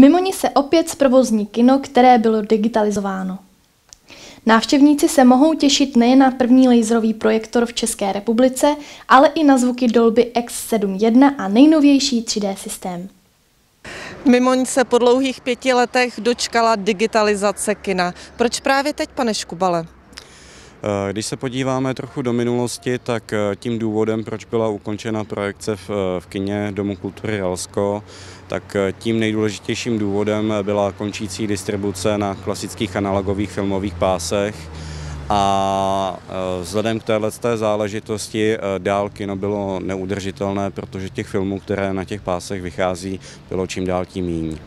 Mimoni se opět zprovozní kino, které bylo digitalizováno. Návštěvníci se mohou těšit nejen na první laserový projektor v České republice, ale i na zvuky Dolby X7.1 a nejnovější 3D systém. Mimoň se po dlouhých pěti letech dočkala digitalizace kina. Proč právě teď, pane Škubale? Eh, když se podíváme trochu do minulosti, tak eh, tím důvodem, proč byla ukončena projekce v, eh, v kině Domu kultury Jalsko, tak tím nejdůležitějším důvodem byla končící distribuce na klasických analogových filmových pásech a vzhledem k téhle záležitosti dál kino bylo neudržitelné, protože těch filmů, které na těch pásech vychází, bylo čím dál tím míň.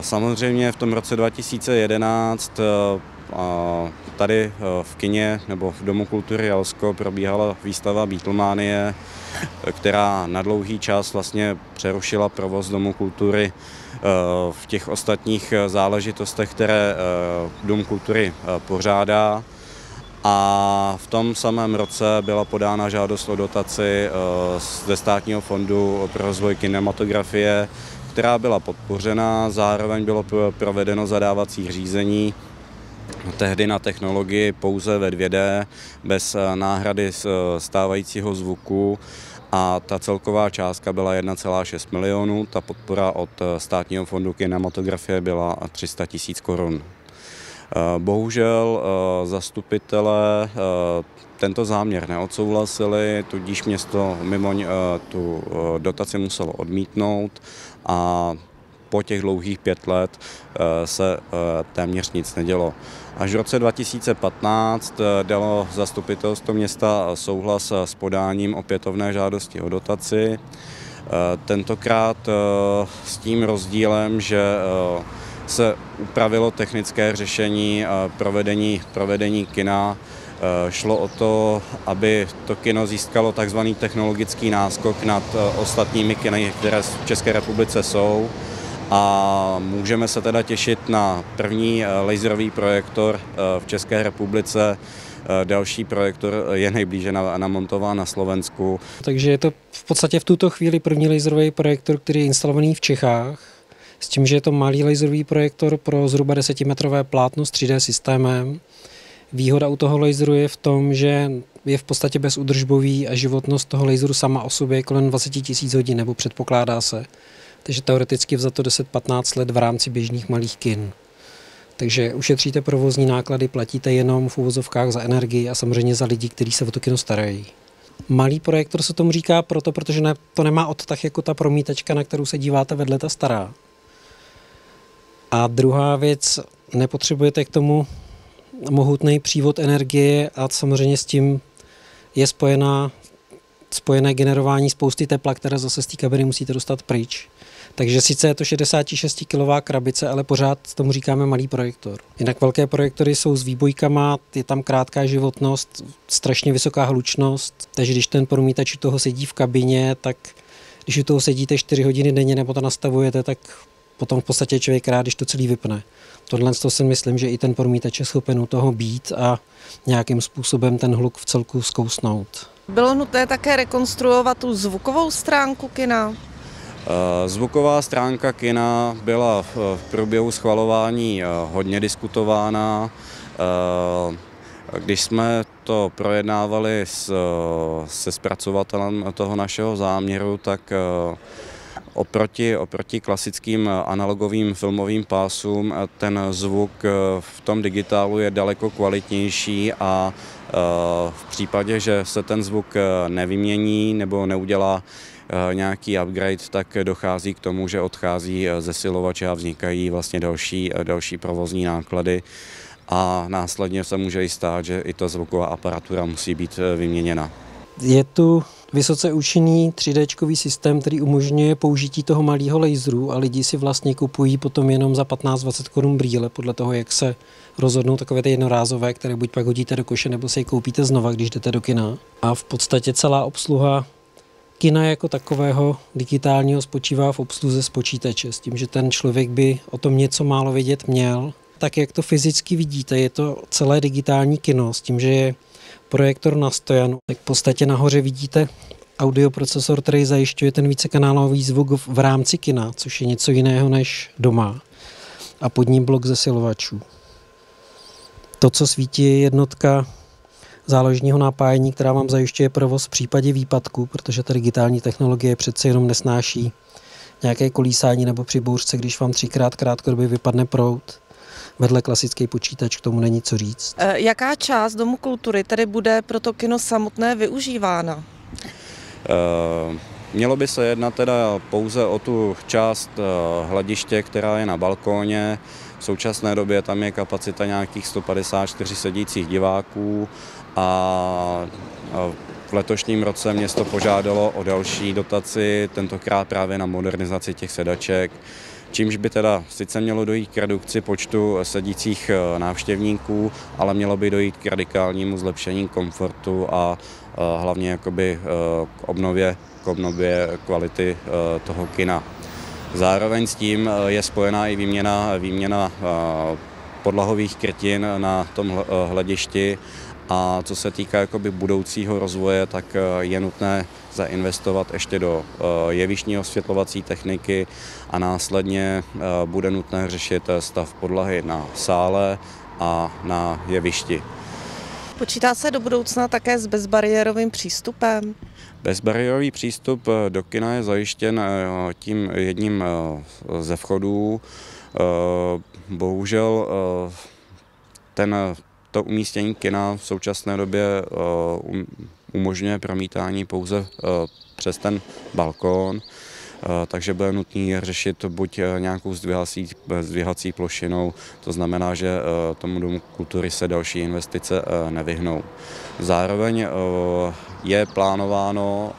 Samozřejmě v tom roce 2011 Tady eh, v kině nebo v Domu kultury Jalsko probíhala výstava Beatlemanie, která na dlouhý čas vlastně přerušila provoz Domu kultury eh, v těch ostatních záležitostech, které eh, Dom kultury pořádá. A v tom samém roce byla podána žádost o dotaci ze státního fondu pro rozvoj kinematografie, která byla podpořena, zároveň bylo provedeno zadávací řízení tehdy na technologii pouze ve 2D, bez eh, náhrady eh, stávajícího zvuku. A ta celková částka byla 1,6 milionů, ta podpora od eh, státního fondu kinematografie byla 300 tisíc korun. Bohužel zastupitelé tento záměr neodsouhlasili, tudíž město Mimoň tu dotaci muselo odmítnout. A po těch dlouhých pět let eh, se eh, téměř nic nedělo. Až v roce 2015 eh, dalo zastupitelstvo města souhlas s podáním opětovné žádosti o dotaci. Tentokrát s tím rozdílem, že se upravilo technické řešení provedení, provedení kina. Šlo o to, aby to kino získalo takzvaný technologický náskok nad ostatními kiny, které v České republice jsou a můžeme se teda těšit na první eh, laserový projektor eh, v České republice. Eh, další projektor je nejblíže namontován na Slovensku. Takže je to v podstatě v tuto chvíli první laserový projektor, který je instalovaný v Čechách. S tím, že je to malý laserový projektor pro zhruba 10-metrové plátno s 3D systémem. Výhoda u toho laseru je v tom, že je v podstatě bezudržbový a životnost toho laseru sama o sobě je kolem 20 000 hodin, nebo předpokládá se takže teoreticky to 10-15 let v rámci běžných malých kin. Takže ušetříte provozní náklady, platíte jenom v uvozovkách za energii a samozřejmě za lidi, kteří se o to kino starají. Malý projektor se tomu říká proto, protože ne, to nemá odtah jako ta promítačka, na kterou se díváte vedle ta stará. A druhá věc, nepotřebujete k tomu mohutný přívod energie a samozřejmě s tím je spojená, spojené generování spousty tepla, které zase z té kabiny musíte dostat pryč. Takže sice je to 66 kg krabice, ale pořád tomu říkáme malý projektor. Jinak velké projektory jsou s výbojkama, je tam krátká životnost, strašně vysoká hlučnost, takže když ten promítač u toho sedí v kabině, tak když u toho sedíte 4 hodiny denně nebo to nastavujete, tak potom v podstatě člověk rád, když to celý vypne. Tohle to si myslím, že i ten promítač je schopen u toho být a nějakým způsobem ten hluk v celku zkousnout. Bylo nutné také rekonstruovat tu zvukovou stránku kina? Eh, zvuková stránka kina byla v průběhu schvalování eh, hodně diskutována. Eh, když jsme to projednávali s, se zpracovatelem toho našeho záměru, tak oproti, oproti klasickým analogovým filmovým pásům ten zvuk v tom digitálu je daleko kvalitnější a v případě, že se ten zvuk nevymění nebo neudělá Eh, nějaký upgrade, tak dochází k tomu, že odchází eh, zesilovače a vznikají vlastně další, eh, další provozní náklady a následně se může i stát, že i ta zvuková aparatura musí být vyměněna. Je tu vysoce účinný 3D systém, který umožňuje použití toho malého laseru a lidi si vlastně kupují potom jenom za 15-20 korun brýle, podle toho, jak se rozhodnou takové ty jednorázové, které buď pak hodíte do koše, nebo si je koupíte znova, když jdete do kina. A v podstatě celá obsluha kina jako takového digitálního spočívá v obsluze z počítače, s tím, že ten člověk by o tom něco málo vědět měl. Tak jak to fyzicky vidíte, je to celé digitální kino, s tím, že je projektor na stojanu. Tak v podstatě nahoře vidíte audioprocesor, který zajišťuje ten vícekanálový zvuk v rámci kina, což je něco jiného než doma. A pod ním blok zesilovačů. To, co svítí, je jednotka záložního napájení, která vám zajišťuje provoz v případě výpadku, protože ta digitální technologie přece jenom nesnáší nějaké kolísání nebo při bouřce, když vám třikrát krátkodobě vypadne prout. Vedle klasický počítač k tomu není co říct. E, jaká část Domu kultury tedy bude pro to kino samotné využívána? E, mělo by se jednat teda pouze o tu část e, hlediště, která je na balkóně. V současné době tam je kapacita nějakých 154 sedících diváků a v letošním roce město požádalo o další dotaci, tentokrát právě na modernizaci těch sedaček, čímž by teda sice mělo dojít k redukci počtu sedících eh, návštěvníků, ale mělo by dojít k radikálnímu zlepšení komfortu a eh, hlavně jakoby eh, k obnově, k obnově kvality toho kina. Zároveň s tím je spojená i výměna, výměna podlahových krytin na tom hledišti a co se týká jakoby budoucího rozvoje, tak je nutné zainvestovat ještě do eh, jevištní osvětlovací techniky a následně eh, bude nutné řešit stav podlahy na sále a na jevišti. Počítá se do budoucna také s bezbariérovým přístupem? Bezbariérový přístup do kina je zajištěn tím jedním ze vchodů. Bohužel ten to umístění kina v současné době eh, um, umožňuje promítání pouze eh, přes ten balkón, eh, takže bude nutný řešit buď nějakou zdvihací, zdvihací plošinou, to znamená, že tomu domu kultury se další investice nevyhnou. Zároveň je plánováno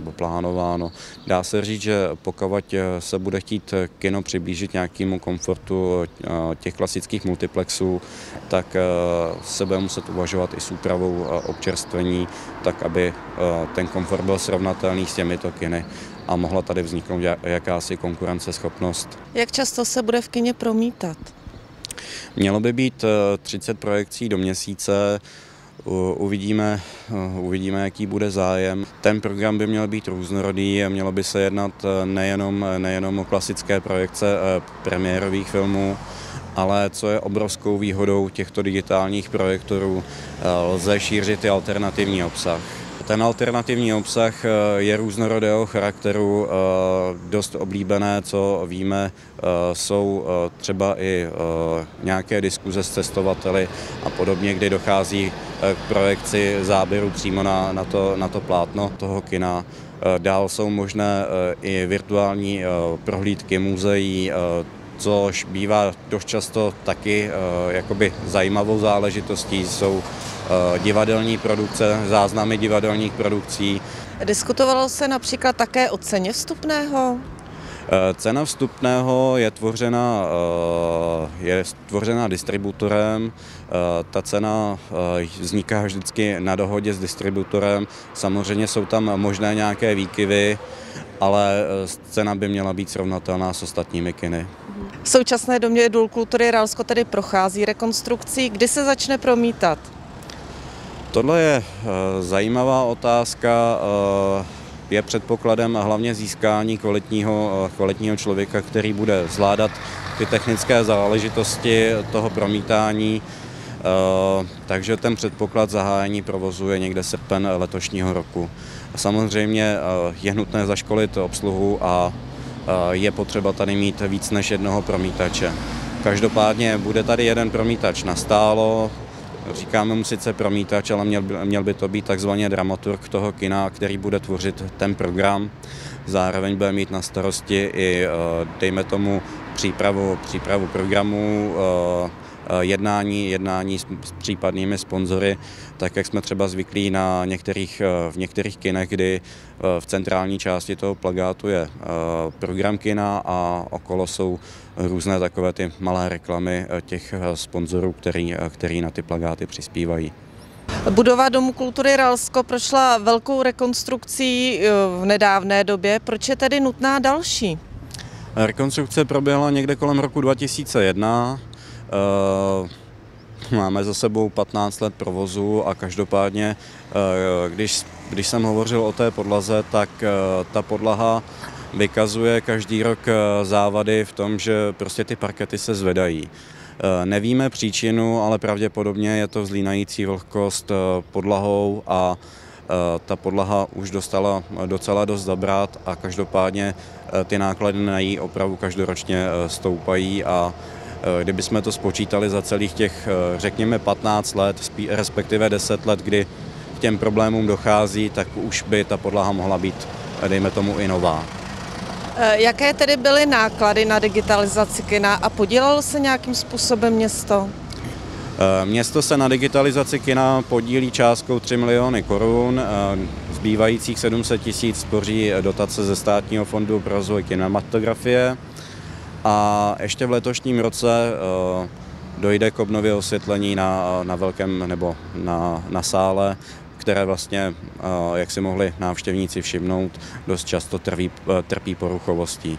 nebo plánováno. Dá se říct, že pokud se bude chtít kino přiblížit nějakému komfortu eh, těch klasických multiplexů, tak eh, se bude muset uvažovat i s úpravou eh, občerstvení, tak aby ten komfort byl srovnatelný s těmito kiny a mohla tady vzniknout jakási konkurenceschopnost. Jak často se bude v kině promítat? Mělo by být 30 projekcí do měsíce, Uvidíme, uvidíme, jaký bude zájem. Ten program by měl být různorodý a mělo by se jednat eh, nejenom, nejenom o klasické projekce eh, premiérových filmů, ale co je obrovskou výhodou těchto digitálních projektorů, eh, lze šířit i alternativní obsah. Ten alternativní obsah eh, je různorodého charakteru, eh, dost oblíbené, co víme, eh, jsou třeba i nějaké diskuze s cestovateli a podobně, kdy dochází k projekci záběru přímo na, na, to, na to plátno toho kina. Dál jsou možné i virtuální prohlídky muzeí, což bývá dost často taky jakoby zajímavou záležitostí. Jsou divadelní produkce, záznamy divadelních produkcí. Diskutovalo se například také o ceně vstupného? Eh, cena vstupného je tvořena, eh, je tvořena distributorem. Ta cena vzniká vždycky na dohodě s distributorem. Samozřejmě jsou tam možné nějaké výkyvy, ale cena by měla být srovnatelná s ostatními kiny. V současné domě Důl kultury Ralsko tedy prochází rekonstrukcí. Kdy se začne promítat? Tohle je eh, zajímavá otázka. Eh, je předpokladem a hlavně získání kvalitního, eh, kvalitního člověka, který bude zvládat ty technické záležitosti toho promítání. Takže ten předpoklad zahájení provozu je někde srpen letošního roku. Samozřejmě je nutné zaškolit obsluhu a je potřeba tady mít víc než jednoho promítače. Každopádně bude tady jeden promítač nastálo, Říkáme mu sice promítač, ale měl by, měl by to být takzvaně dramaturg toho kina, který bude tvořit ten program. Zároveň bude mít na starosti i, eh, dejme tomu, přípravu, přípravu programu, eh, jednání, jednání s případnými sponzory, tak jak jsme třeba zvyklí na některých, eh, v některých kinech, kdy eh, v centrální části toho plagátu je program kina a okolo jsou různé takové ty malé reklamy těch sponzorů, který, který na ty plagáty přispívají. Budova Domu kultury Ralsko prošla velkou rekonstrukcí v nedávné době. Proč je tedy nutná další? Rekonstrukce proběhla někde kolem roku 2001. Eh, máme za sebou 15 let provozu a každopádně, eh, když když jsem hovořil o té podlaze, tak ta podlaha vykazuje každý rok závady v tom, že prostě ty parkety se zvedají. Nevíme příčinu, ale pravděpodobně je to zlínající vlhkost podlahou a ta podlaha už dostala docela dost zabrat a každopádně ty náklady na její opravu každoročně stoupají a kdyby jsme to spočítali za celých těch, řekněme, 15 let, respektive 10 let, kdy k těm problémům dochází, tak už by ta podlaha mohla být, dejme tomu, i nová. Jaké tedy byly náklady na digitalizaci kina a podílelo se nějakým způsobem město? Eh, město se na digitalizaci kina podílí částkou 3 miliony korun, eh, zbývajících 700 tisíc spoří dotace ze státního fondu pro rozvoj kinematografie a ještě v letošním roce eh, dojde k obnově osvětlení na, na velkém nebo na, na sále, které vlastně, jak si mohli návštěvníci všimnout, dost často trpí, trpí poruchovostí.